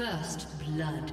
First blood.